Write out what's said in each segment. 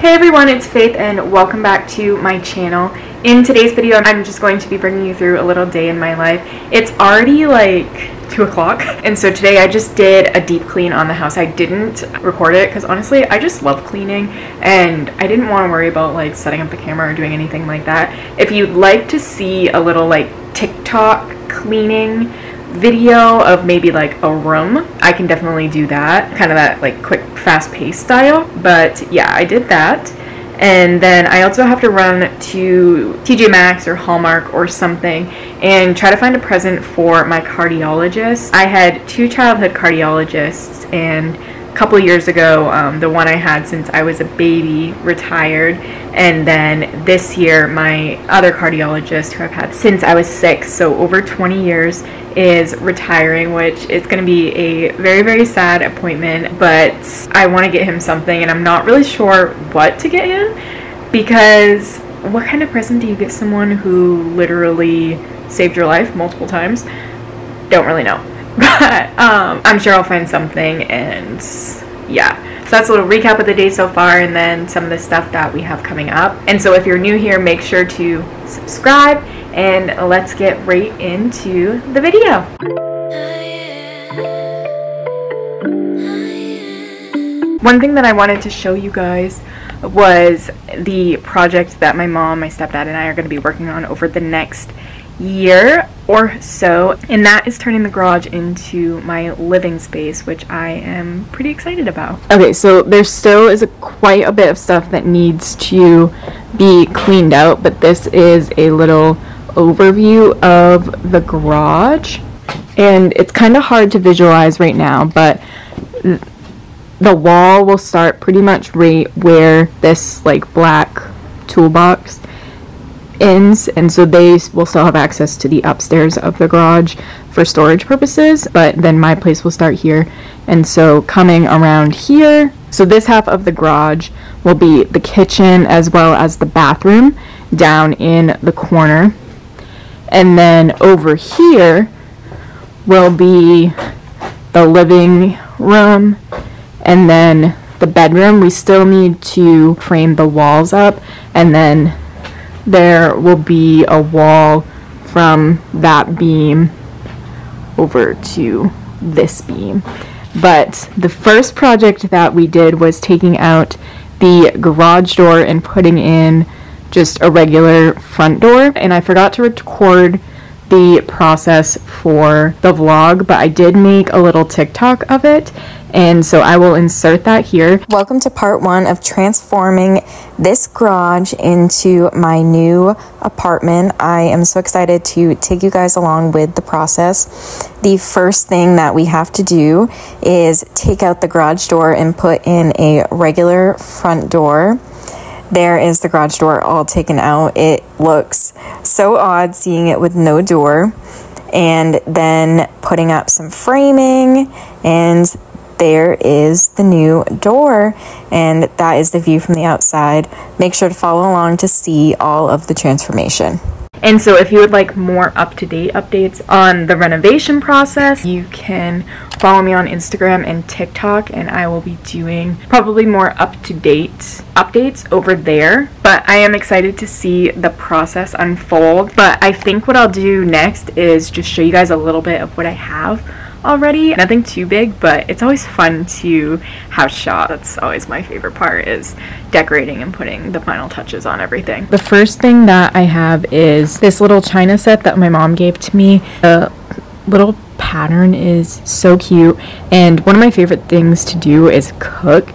Hey everyone, it's Faith and welcome back to my channel. In today's video, I'm just going to be bringing you through a little day in my life. It's already like 2 o'clock and so today I just did a deep clean on the house. I didn't record it because honestly I just love cleaning and I didn't want to worry about like setting up the camera or doing anything like that. If you'd like to see a little like TikTok cleaning video of maybe like a room, I can definitely do that. Kind of that like quick fast paced style. But yeah, I did that. And then I also have to run to TJ Maxx or Hallmark or something and try to find a present for my cardiologist. I had two childhood cardiologists and couple years ago, um, the one I had since I was a baby retired. And then this year, my other cardiologist, who I've had since I was six, so over 20 years, is retiring, which is going to be a very, very sad appointment. But I want to get him something, and I'm not really sure what to get him because what kind of present do you get someone who literally saved your life multiple times? Don't really know. But um, I'm sure I'll find something, and yeah. So that's a little recap of the day so far and then some of the stuff that we have coming up. And so if you're new here, make sure to subscribe and let's get right into the video. One thing that I wanted to show you guys was the project that my mom, my stepdad, and I are going to be working on over the next year or so and that is turning the garage into my living space which I am pretty excited about. Okay so there still is a, quite a bit of stuff that needs to be cleaned out but this is a little overview of the garage and it's kind of hard to visualize right now but the wall will start pretty much right where this like black toolbox ends and so they will still have access to the upstairs of the garage for storage purposes but then my place will start here. And so coming around here so this half of the garage will be the kitchen as well as the bathroom down in the corner. And then over here will be the living room and then the bedroom. We still need to frame the walls up and then there will be a wall from that beam over to this beam. But the first project that we did was taking out the garage door and putting in just a regular front door. And I forgot to record the process for the vlog, but I did make a little TikTok of it and so I will insert that here. Welcome to part one of transforming this garage into my new apartment. I am so excited to take you guys along with the process. The first thing that we have to do is take out the garage door and put in a regular front door. There is the garage door all taken out. It looks so odd seeing it with no door and then putting up some framing and there is the new door, and that is the view from the outside. Make sure to follow along to see all of the transformation. And so, if you would like more up to date updates on the renovation process, you can follow me on Instagram and TikTok, and I will be doing probably more up to date updates over there. But I am excited to see the process unfold. But I think what I'll do next is just show you guys a little bit of what I have already. Nothing too big, but it's always fun to have shot. That's always my favorite part is decorating and putting the final touches on everything. The first thing that I have is this little china set that my mom gave to me. The little pattern is so cute and one of my favorite things to do is cook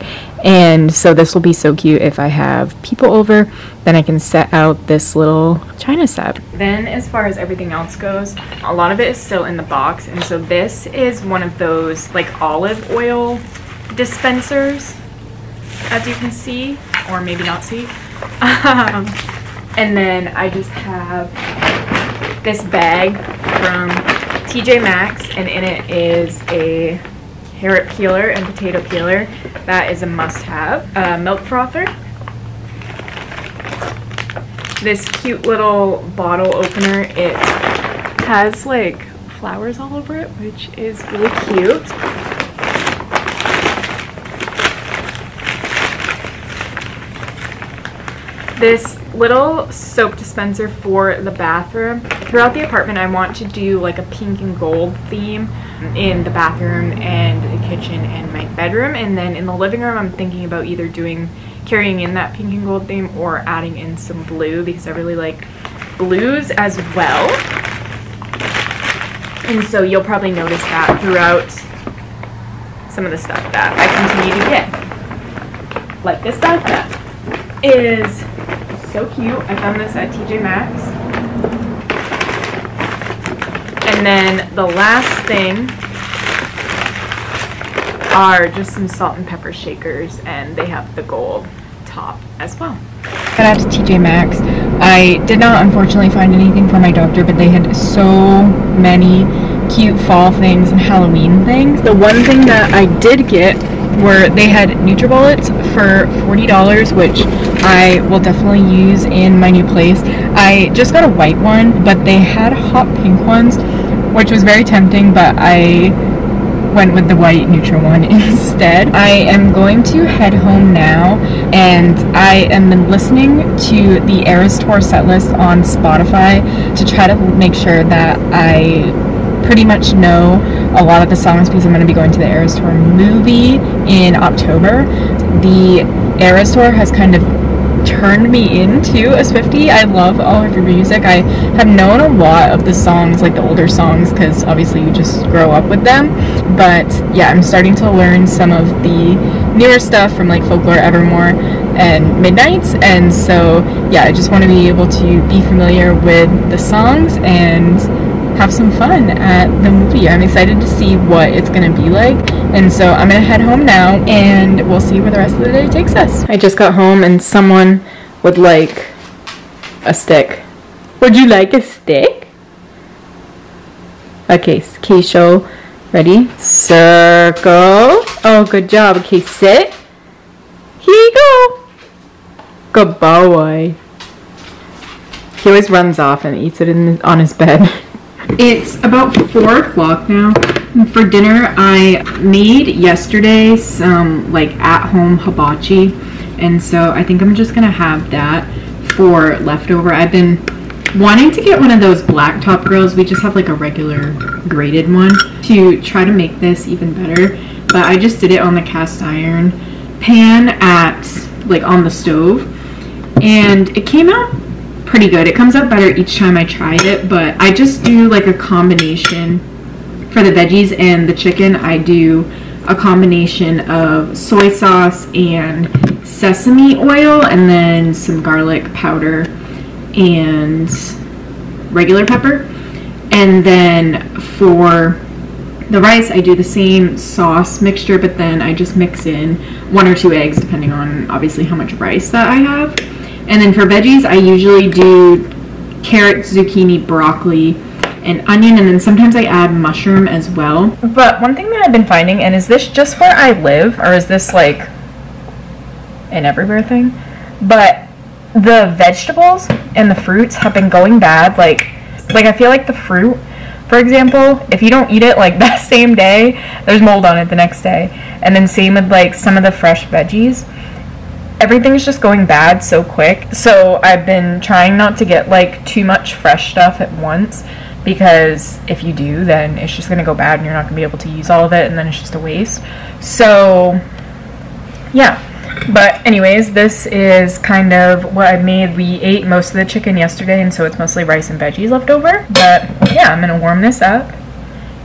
and so this will be so cute if I have people over, then I can set out this little china set. Then as far as everything else goes, a lot of it is still in the box. And so this is one of those like olive oil dispensers, as you can see, or maybe not see. Um, and then I just have this bag from TJ Maxx and in it is a carrot peeler and potato peeler. That is a must-have. Uh, milk frother. This cute little bottle opener. It has like flowers all over it, which is really cute. this little soap dispenser for the bathroom. Throughout the apartment, I want to do like a pink and gold theme in the bathroom and the kitchen and my bedroom. And then in the living room, I'm thinking about either doing, carrying in that pink and gold theme or adding in some blue because I really like blues as well. And so you'll probably notice that throughout some of the stuff that I continue to get. Like this bag that is so cute. I found this at TJ Maxx. And then the last thing are just some salt and pepper shakers and they have the gold top as well. Got out to TJ Maxx. I did not unfortunately find anything for my doctor, but they had so many cute fall things and Halloween things. The one thing that I did get were they had NutriBullets for $40, which I will definitely use in my new place. I just got a white one, but they had hot pink ones, which was very tempting, but I went with the white neutral one instead. I am going to head home now and I am listening to the Eras Tour set list on Spotify to try to make sure that I pretty much know a lot of the songs because I'm going to be going to the Eras Tour movie in October. The Eras Tour has kind of turned me into a Swiftie. I love all of your music. I have known a lot of the songs, like the older songs, because obviously you just grow up with them. But yeah, I'm starting to learn some of the newer stuff from like Folklore Evermore and Midnights. And so yeah, I just want to be able to be familiar with the songs and have some fun at the movie. I'm excited to see what it's going to be like. And so I'm going to head home now and we'll see where the rest of the day takes us. I just got home and someone would like a stick. Would you like a stick? Okay, show. Ready? Circle. Oh, good job. Okay, sit. Here you go. Good boy. He always runs off and eats it in, on his bed. It's about four o'clock now. For dinner, I made yesterday some like at-home hibachi, and so I think I'm just gonna have that for leftover. I've been wanting to get one of those black top grills. We just have like a regular grated one to try to make this even better. But I just did it on the cast iron pan at like on the stove, and it came out pretty good. It comes out better each time I try it, but I just do like a combination for the veggies and the chicken. I do a combination of soy sauce and sesame oil and then some garlic powder and regular pepper. And then for the rice, I do the same sauce mixture, but then I just mix in one or two eggs, depending on obviously how much rice that I have. And then for veggies, I usually do carrot, zucchini, broccoli, and onion, and then sometimes I add mushroom as well. But one thing that I've been finding, and is this just where I live, or is this like an everywhere thing? But the vegetables and the fruits have been going bad. Like, like I feel like the fruit, for example, if you don't eat it like that same day, there's mold on it the next day. And then same with like some of the fresh veggies everything's just going bad so quick. So I've been trying not to get like too much fresh stuff at once because if you do, then it's just going to go bad and you're not going to be able to use all of it and then it's just a waste. So yeah. But anyways, this is kind of what I made. We ate most of the chicken yesterday and so it's mostly rice and veggies left over. But yeah, I'm going to warm this up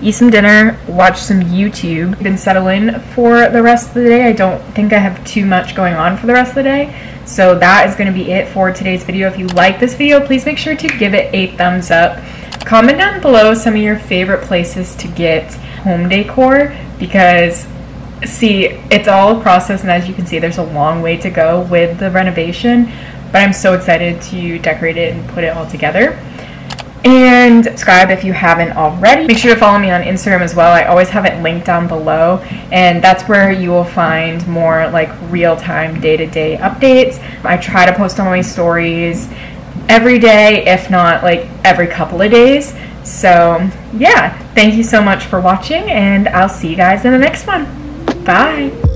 eat some dinner, watch some YouTube, then settle in for the rest of the day. I don't think I have too much going on for the rest of the day. So that is going to be it for today's video. If you like this video, please make sure to give it a thumbs up. Comment down below some of your favorite places to get home decor because see, it's all a process and as you can see, there's a long way to go with the renovation, but I'm so excited to decorate it and put it all together and subscribe if you haven't already. Make sure to follow me on Instagram as well. I always have it linked down below, and that's where you will find more like real-time day-to-day updates. I try to post on my stories every day, if not like every couple of days. So yeah, thank you so much for watching, and I'll see you guys in the next one. Bye.